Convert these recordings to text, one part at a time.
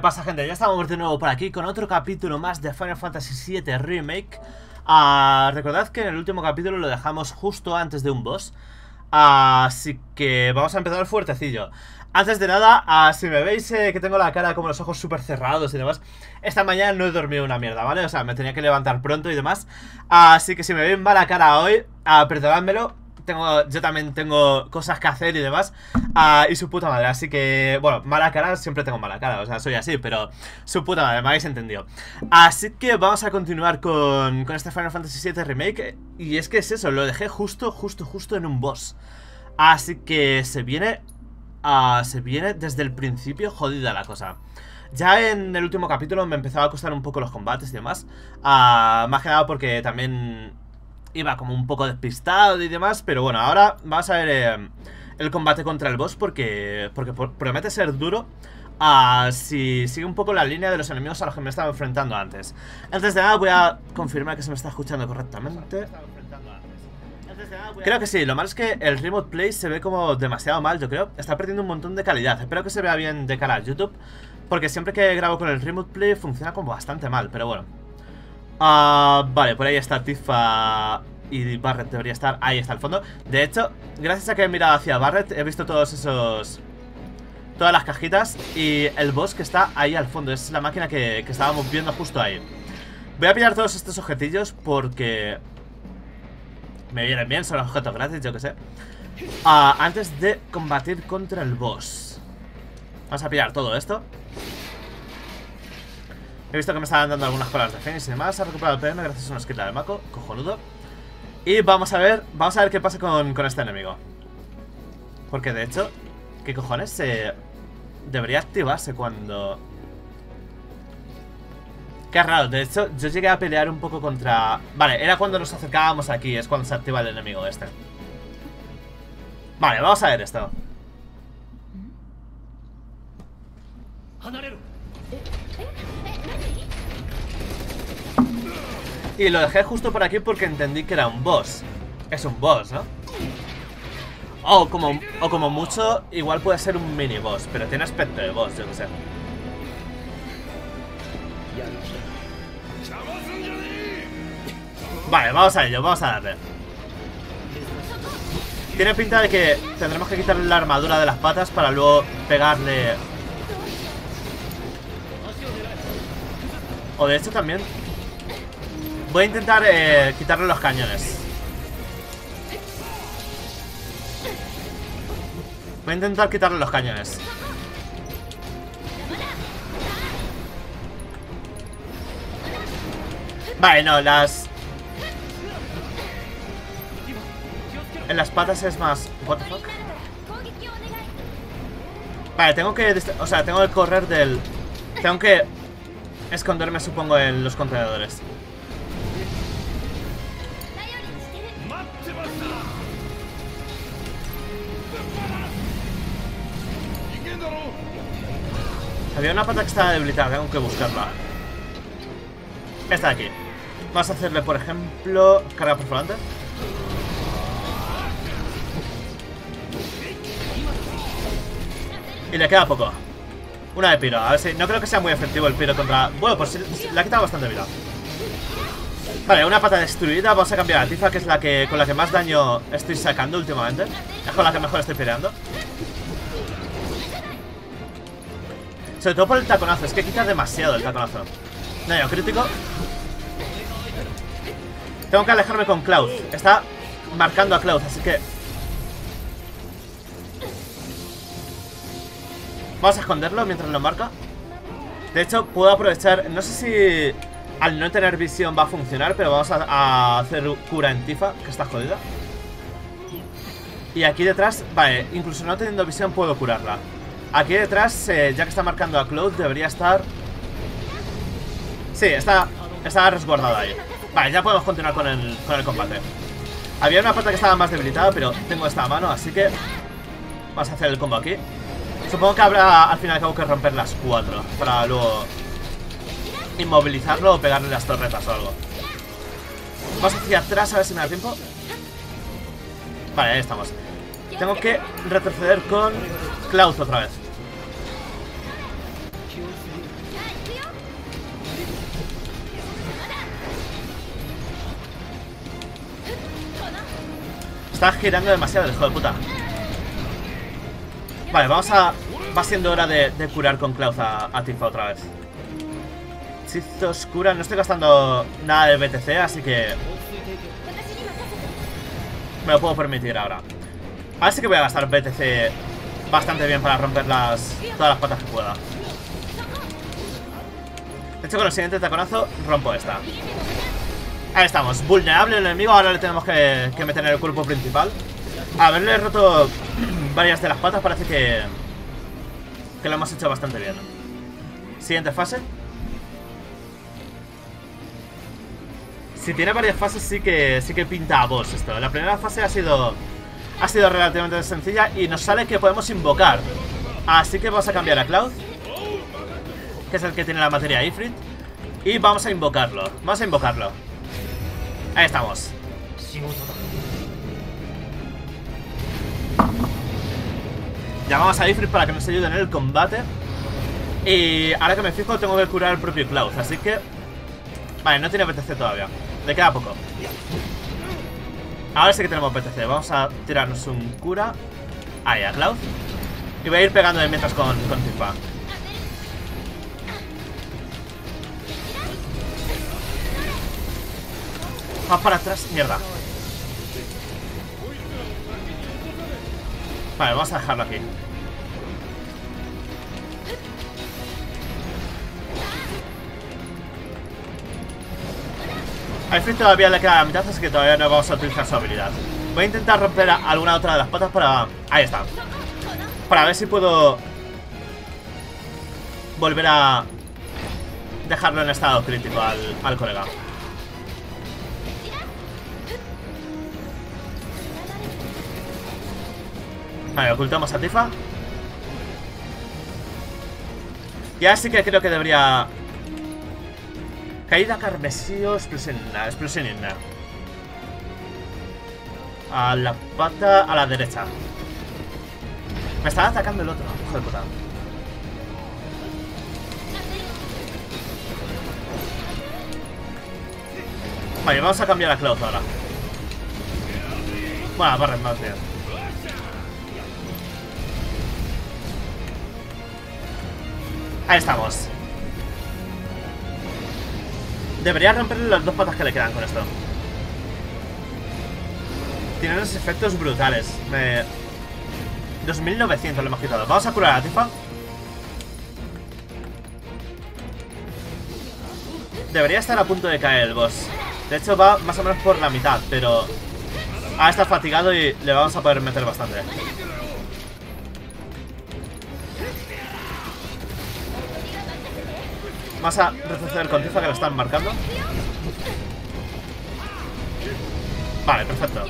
pasa gente? Ya estamos de nuevo por aquí con otro capítulo más de Final Fantasy VII Remake uh, Recordad que en el último capítulo lo dejamos justo antes de un boss Así que vamos a empezar fuertecillo Antes de nada, uh, si me veis eh, que tengo la cara como los ojos súper cerrados y demás Esta mañana no he dormido una mierda, ¿vale? O sea, me tenía que levantar pronto y demás Así que si me veis mala cara hoy, perdonádmelo tengo, yo también tengo cosas que hacer y demás. Uh, Y su puta madre, así que, bueno, mala cara, siempre tengo mala cara, o sea, soy así Pero su puta madre, me habéis entendido. Así que vamos a continuar con, con este Final Fantasy VII Remake Y es que es eso, lo dejé justo, justo, justo en un boss. Así que se viene, uh, se viene desde el principio jodida la cosa. Ya en el último capítulo me empezaba a costar un poco los combates y demás. Uh, Más que nada porque también iba como un poco despistado y demás, pero bueno, ahora vamos a ver eh, el combate contra el boss porque, porque promete ser duro uh, si sigue un poco la línea de los enemigos a los que me estaba enfrentando antes. Antes de nada voy a confirmar que se me está escuchando correctamente. Creo que sí, lo malo es que el Remote Play se ve como demasiado mal, yo creo. Está perdiendo un montón de calidad. Espero que se vea bien de cara a YouTube, porque siempre que grabo con el Remote Play funciona como bastante mal, pero bueno. Uh, vale, por ahí está Tifa y Barret debería estar. Ahí está al fondo. De hecho, gracias a que he mirado hacia Barret, he visto todos esos... Todas las cajitas y el boss que está ahí al fondo. Es la máquina que, estábamos viendo justo ahí. Voy a pillar todos estos objetillos porque... Me vienen bien, son objetos gratis, yo que sé. Uh, antes de combatir contra el boss. Vamos a pillar todo esto. He visto que me estaban dando algunas colas de Fénix y demás. Ha recuperado el PM gracias a una skill de Mako. Cojonudo. Y vamos a ver, vamos a ver qué pasa con, este enemigo. Porque de hecho, ¿qué cojones? Se debería activarse cuando... Qué raro, de hecho, yo llegué a pelear un poco contra... Vale, era cuando nos acercábamos aquí, es cuando se activa el enemigo este. Vale, vamos a ver esto. Y lo dejé justo por aquí porque entendí que era un boss. Es un boss, ¿no? O como, o como mucho, igual puede ser un mini boss Pero tiene aspecto de boss, yo que sé. Vale, vamos a ello, vamos a darle. Tiene pinta de que tendremos que quitarle la armadura de las patas Para luego pegarle. O de hecho también Voy a intentar eh, quitarle los cañones. Voy a intentar quitarle los cañones. Vale, no, las... En las patas es más... What the fuck? Vale, tengo que... O sea, tengo que correr del... Tengo que... Esconderme, supongo, en los contenedores Había una pata que estaba debilitada, tengo que buscarla. Esta de aquí. Vamos a hacerle, por ejemplo, carga por delante. Y le queda poco. Una de piro. A ver si... No creo que sea muy efectivo el piro contra... Bueno, pues le ha quitado bastante vida. Vale, una pata destruida. Vamos a cambiar a Tifa, que es la que con la que más daño estoy sacando últimamente. Es con la que mejor estoy peleando. Sobre todo por el taconazo, es que quita demasiado el taconazo. Daño crítico. Tengo que alejarme con Cloud Está marcando a Cloud, así que Vamos a esconderlo mientras lo marca. De hecho, puedo aprovechar No sé si al no tener visión va a funcionar Pero vamos a, hacer cura en Tifa Que está jodida. Y aquí detrás, vale, incluso no teniendo visión puedo curarla Aquí detrás, eh, ya que está marcando a Cloud, debería estar... Sí, está, está resguardado ahí. Vale, ya podemos continuar con el, con el combate. Había una pata que estaba más debilitada, pero tengo esta mano, así que... Vamos a hacer el combo aquí. Supongo que habrá al final cabo que romper las cuatro Para luego... Inmovilizarlo o pegarle las torretas o algo. Vamos hacia atrás a ver si me da tiempo. Vale, ahí estamos. Tengo que retroceder con Cloud otra vez Está girando demasiado el hijo de puta. Vale, vamos a... Va siendo hora de, curar con Klaus a, Tifa otra vez. Hechizo oscura. No estoy gastando nada de BTC, así que... Me lo puedo permitir ahora. Ahora sí que voy a gastar BTC bastante bien para romper las, todas las patas que pueda. De hecho, con el siguiente taconazo rompo esta. Ahí estamos, vulnerable el enemigo, ahora le tenemos que, meter en el cuerpo principal. haberle roto varias de las patas parece que, que lo hemos hecho bastante bien. Siguiente fase. Si tiene varias fases sí que sí que pinta a boss esto. La primera fase ha sido ha sido relativamente sencilla y nos sale que podemos invocar. Así que vamos a cambiar a Cloud, que es el que tiene la materia Ifrit, y vamos a invocarlo. Vamos a invocarlo. Ahí estamos. Llamamos a Ifrit para que nos ayude en el combate. Y ahora que me fijo tengo que curar el propio Cloud, así que... Vale, no tiene BTC todavía. Le queda poco. Ahora sí que tenemos BTC. Vamos a tirarnos un cura. Ahí, a Cloud. Y voy a ir pegando mientras con, con Tifa. Más para atrás. Mierda. Vale, vamos a dejarlo aquí. A Ifrit todavía le queda la mitad, así que todavía no vamos a utilizar su habilidad. Voy a intentar romper alguna otra de las patas para... Ahí está. Para ver si puedo... Volver a... Dejarlo en estado crítico al, al colega. Vale, ocultamos a Tifa. Ya sí que creo que debería Caída carmesí o. Explosionina. A la pata a la derecha. Me estaba atacando el otro, hijo de puta. Vale, vamos a cambiar a Cloud ahora. Bueno, Barret más bien. Ahí estamos. Debería romperle las dos patas que le quedan con esto. Tiene unos efectos brutales. Me... 2900 le hemos quitado. Vamos a curar a Tifa. Debería estar a punto de caer el boss. De hecho va más o menos por la mitad, pero... Ah, está fatigado y le vamos a poder meter bastante. Vas a retroceder con Tifa que lo están marcando. Vale, perfecto.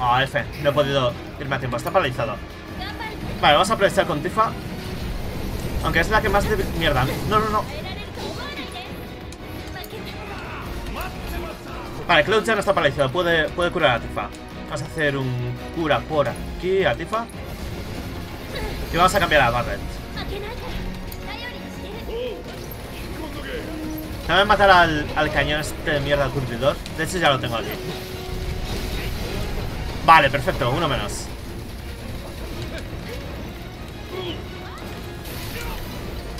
Ah, F, no he podido irme a tiempo, está paralizado Vale, vamos a aprovechar con Tifa aunque es la que más de... Mierda. No, no, no. Vale, Cloud ya no está paralizado. Puede, puede curar a Tifa. Vamos a hacer un cura por aquí a Tifa. Y vamos a cambiar a Barret. a matar al, al cañón este de mierda curtidor. De hecho ya lo tengo aquí. Vale, perfecto. Uno menos.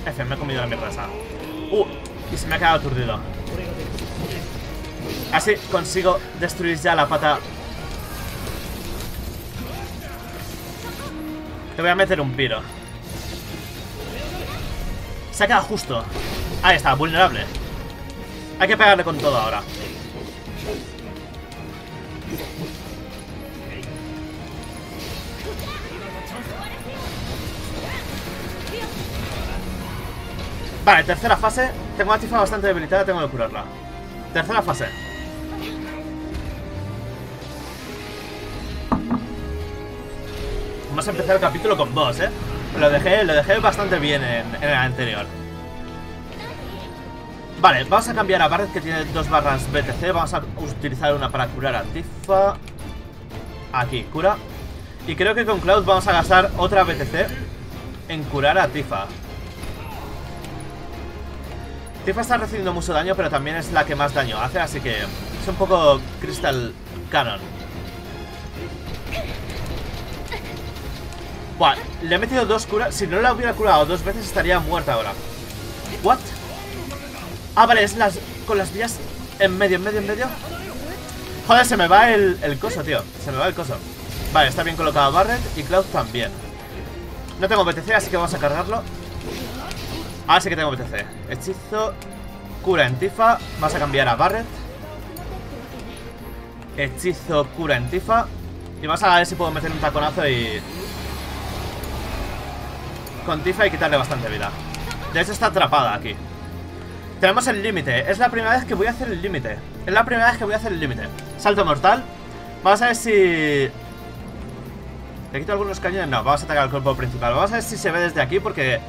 F, me he comido la mierda esa. Uh, y se me ha quedado aturdido. Así consigo destruir ya la pata. Te voy a meter un piro. Se ha quedado justo. Ahí está, vulnerable. Hay que pegarle con todo ahora. Vale, tercera fase. Tengo a Tifa bastante debilitada, tengo que curarla. Tercera fase. Vamos a empezar el capítulo con boss, ¿eh? Lo dejé, lo dejé bastante bien en, en el anterior. Vale, vamos a cambiar a Barret que tiene dos barras BTC. Vamos a utilizar una para curar a Tifa. Aquí, cura. Y creo que con Cloud vamos a gastar otra BTC en curar a Tifa. Tifa está recibiendo mucho daño, pero también es la que más daño hace, así que es un poco Crystal Cannon. Buah, le he metido dos curas. Si no la hubiera curado dos veces estaría muerta ahora. ¿What? Ah, vale, es las con las vías en medio, en medio, en medio. Joder, se me va el, el coso, tío. Se me va el coso. Vale, está bien colocado Barret y Cloud también. No tengo BTC, así que vamos a cargarlo. Ahora sí que tengo BTC. Hechizo, cura en Tifa. Vamos a cambiar a Barret. Hechizo, cura en Tifa. Y vamos a ver si puedo meter un taconazo y... Con Tifa y quitarle bastante vida. De hecho está atrapada aquí. Tenemos el límite. Es la primera vez que voy a hacer el límite. Es la primera vez que voy a hacer el límite. Salto mortal. Vamos a ver si... ¿Le quito algunos cañones? No, vamos a atacar al cuerpo principal. Vamos a ver si se ve desde aquí porque...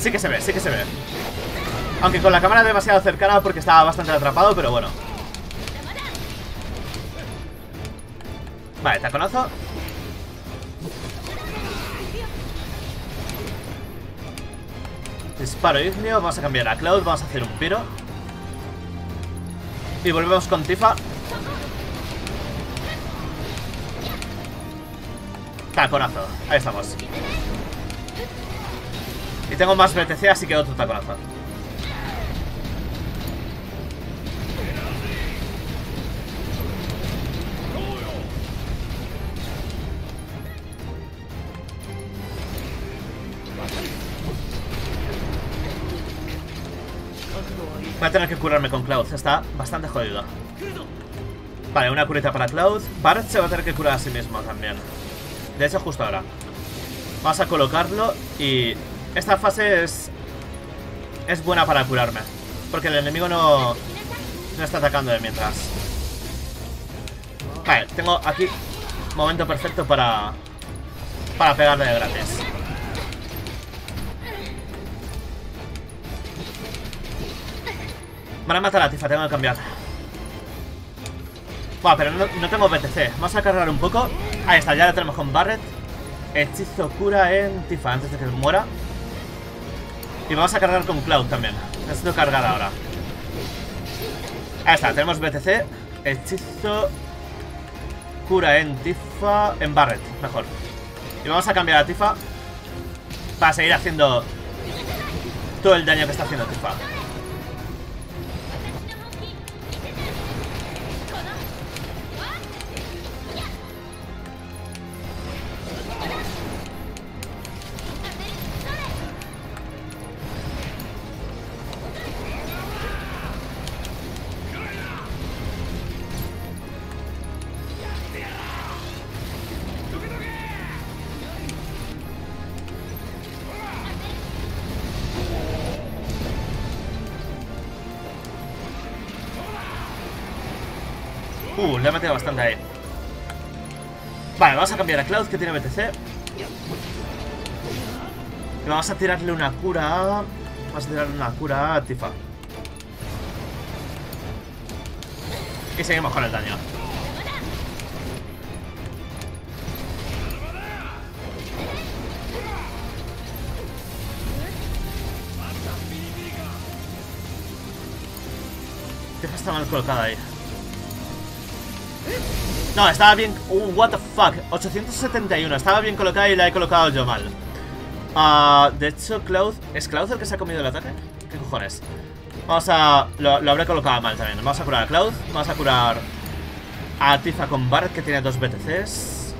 Sí que se ve, sí que se ve. Aunque con la cámara demasiado cercana porque estaba bastante atrapado, pero bueno. Vale, taconazo. Disparo ignio, vamos a cambiar a Cloud, vamos a hacer un piro. Y volvemos con Tifa. Taconazo, ahí estamos. Y tengo más BTC, así que otro taconazo. Voy a tener que curarme con Cloud, está bastante jodido. Vale, una curita para Cloud. Bart se va a tener que curar a sí mismo también. De hecho, justo ahora. Vamos a colocarlo y... Esta fase es... Es buena para curarme. Porque el enemigo no... No está atacando de mientras. Vale, tengo aquí... Momento perfecto para... Para pegarle de gratis. Van a matar a Tifa, tengo que cambiar. Buah, pero no, no, tengo BTC. Vamos a cargar un poco. Ahí está, ya lo tenemos con Barret. Hechizo cura en Tifa antes de que muera. Y vamos a cargar con Cloud también. Necesito cargar ahora. Ahí está, tenemos BTC. Hechizo cura en Tifa. En Barret, mejor. Y vamos a cambiar a Tifa. Para seguir haciendo todo el daño que está haciendo Tifa. Uh, le he metido bastante ahí. Vale, vamos a cambiar a Cloud que tiene BTC. Y vamos a tirarle una cura. Vamos a tirarle una cura a Tifa. Y seguimos con el daño. Tifa está mal colocada ahí. No, estaba bien... Uh, what the fuck 871, estaba bien colocada y la he colocado yo mal uh, De hecho, Cloud... ¿Es Cloud el que se ha comido el ataque? ¿Qué cojones? Vamos a... Lo, habré colocado mal también Vamos a curar a Cloud Vamos a curar a Tifa con Bart que tiene dos BTCs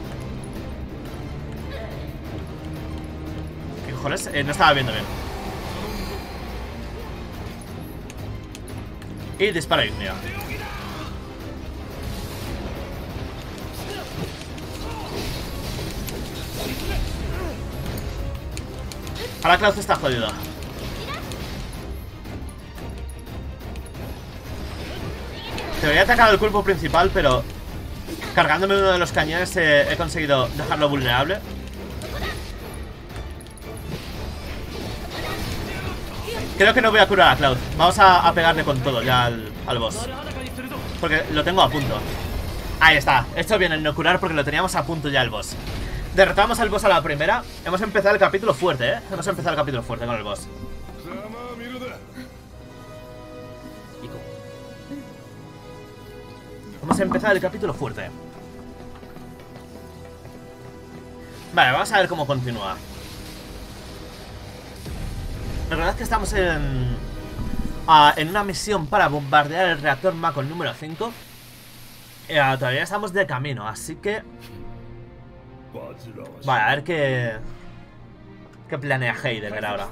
¿Qué cojones? Eh, no estaba viendo bien Y dispara ignio Ahora Klaus está jodido. Debería atacar el cuerpo principal, pero cargándome uno de los cañones eh, he conseguido dejarlo vulnerable. Creo que no voy a curar a Cloud. Vamos a, pegarle con todo ya al, al, boss. Porque lo tengo a punto. Ahí está. Esto viene en no curar porque lo teníamos a punto ya el boss. Derrotamos al boss a la primera. Hemos empezado el capítulo fuerte, ¿eh? Hemos empezado el capítulo fuerte con el boss. Hemos empezado el capítulo fuerte. Vale, vamos a ver cómo continúa. Recordad que estamos en... Ah, en una misión para bombardear el reactor Mako número 5. Y ah, todavía estamos de camino, así que... Vale, a ver qué... ¿Qué planea Heidegger ahora?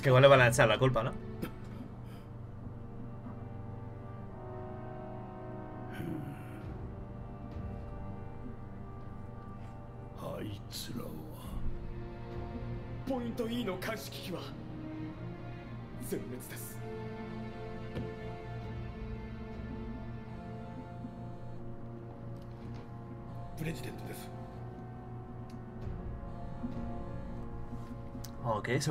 Que igual a echar la culpa, ¿no?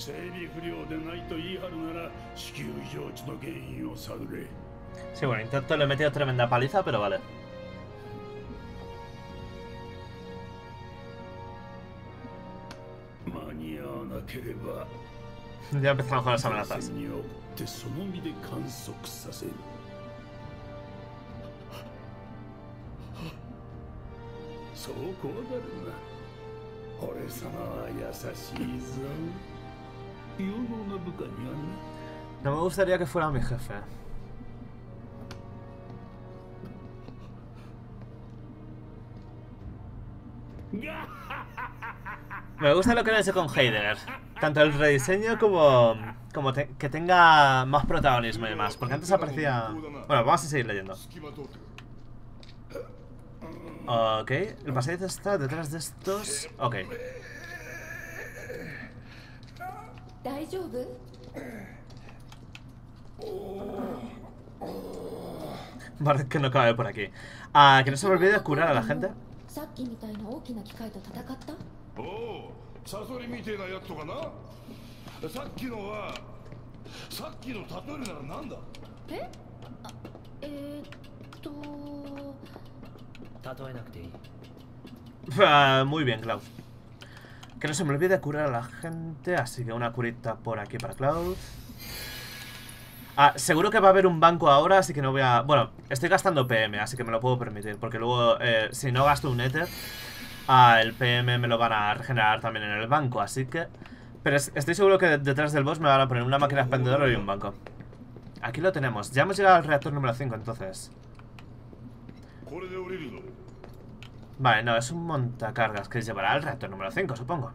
整備不良でないと言い張るなら地球上地の原因を探れ Sí, bueno, intento le he metido tremenda paliza, pero vale. ya empezamos con las amenazas. No me gustaría que fuera mi jefe. Me gusta lo que han hecho con Heidegger. Tanto el rediseño como, como te- que tenga más protagonismo y demás. Porque antes aparecía... Bueno, vamos a seguir leyendo. Ok, el pasadizo está detrás de estos... Ok. 大丈夫？マルケキ。あ、ノソロビデクラーさっきみたいな大きな機械と戦った、さっきのはさっきの例えならなんだ？え？えー、っと。例えなくていい。ファー、もういいべん、クラウス。Que no se me olvide curar a la gente, así que una curita por aquí para Cloud. Ah, seguro que va a haber un banco ahora, así que no voy a... Bueno, estoy gastando PM, así que me lo puedo permitir, porque luego, eh, si no gasto un Ether, ah, el PM me lo van a regenerar también en el banco, así que... Pero es- estoy seguro que detrás del boss me van a poner una máquina expendedora y un banco. Aquí lo tenemos. Ya hemos llegado al reactor número 5, entonces. Vale, no, es un montacargas que llevará al reactor número 5, supongo.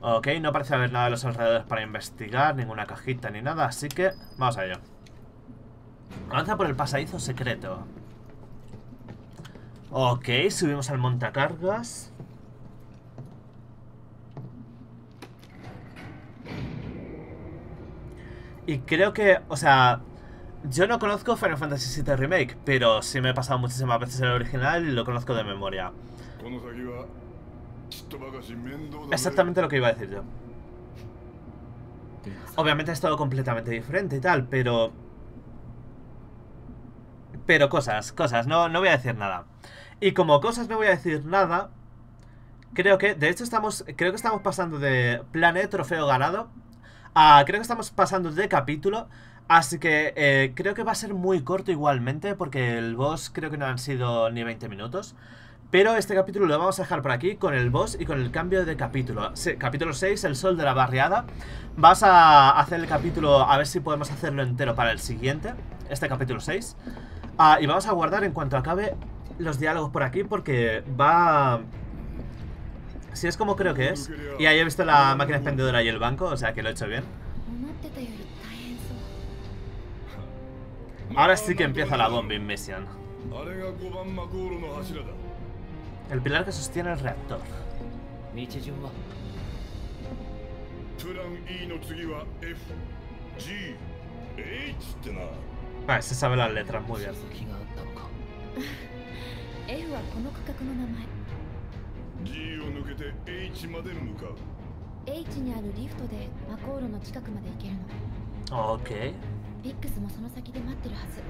Ok, no parece haber nada de los alrededores para investigar, ninguna cajita ni nada, así que vamos a ello. Avanza por el pasadizo secreto. Ok, subimos al montacargas. Y creo que, o sea, yo no conozco Final Fantasy VII Remake, pero sí me he pasado muchísimas veces el original y lo conozco de memoria. Exactamente lo que iba a decir yo. Obviamente es todo completamente diferente y tal, pero... Pero cosas, cosas, no, no voy a decir nada. Y como cosas no voy a decir nada, creo que, de hecho estamos, creo que estamos pasando de planet, trofeo ganado, a creo que estamos pasando de capítulo, así que eh, creo que va a ser muy corto igualmente, porque el boss creo que no han sido ni 20 minutos. Pero este capítulo lo vamos a dejar por aquí con el boss y con el cambio de capítulo. Capítulo 6, el sol de la barriada. Vas a hacer el capítulo, a ver si podemos hacerlo entero para el siguiente, este capítulo 6. Ah, y vamos a guardar en cuanto acabe los diálogos por aquí porque va... Si es como creo que es. Y ahí he visto la máquina expendedora y el banco, o sea que lo he hecho bien. Ahora sí que empieza la bombing mission. El pilar que sostiene el reactor. Vale, ah, se sabe las letras muy bien. Ok. きがあったのか F はこの区画の名前 G を抜けて H まで向かう H にあるリフトでマコールの近くまで行けるの Ok. ビックスもその先で待ってるはず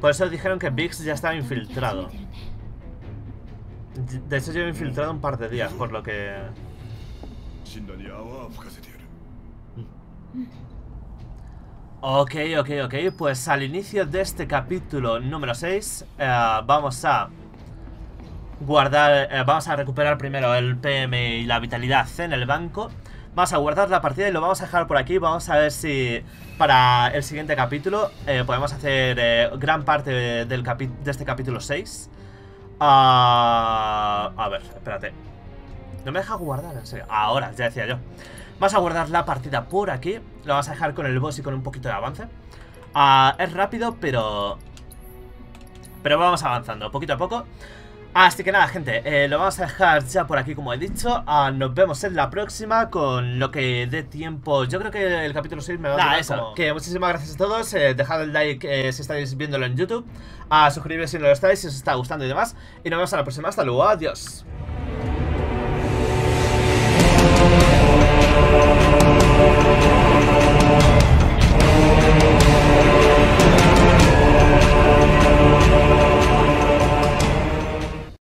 Por eso dijeron que Biggs ya estaba 動き始め infiltrado. てるね De hecho, llevo infiltrado un par de días, por lo que... 死んだに泡を吹かせてやる Ok, ok, ok. Pues al inicio de este capítulo número 6, eh, vamos a guardar... eh, vamos a recuperar primero el PM y la vitalidad en el banco. Vamos a guardar la partida y lo vamos a dejar por aquí. Vamos a ver si para el siguiente capítulo eh, podemos hacer eh, gran parte de, del de este capítulo 6. Ah, a ver, espérate. No me deja guardar, en serio. Ahora, ya decía yo. Vamos a guardar la partida por aquí. Lo vamos a dejar con el boss y con un poquito de avance. Ah, es rápido, pero... Pero vamos avanzando, poquito a poco. Así que nada, gente, eh, lo vamos a dejar ya por aquí, como he dicho. Ah, nos vemos en la próxima con lo que dé tiempo. Yo creo que el capítulo 6 me va a Nah, eso. como- Que muchísimas gracias a todos. eh, dejad el like eh, si estáis viéndolo en YouTube. A suscribiros si no lo estáis, si os está gustando y demás. Y nos vemos en la próxima. Hasta luego, adiós.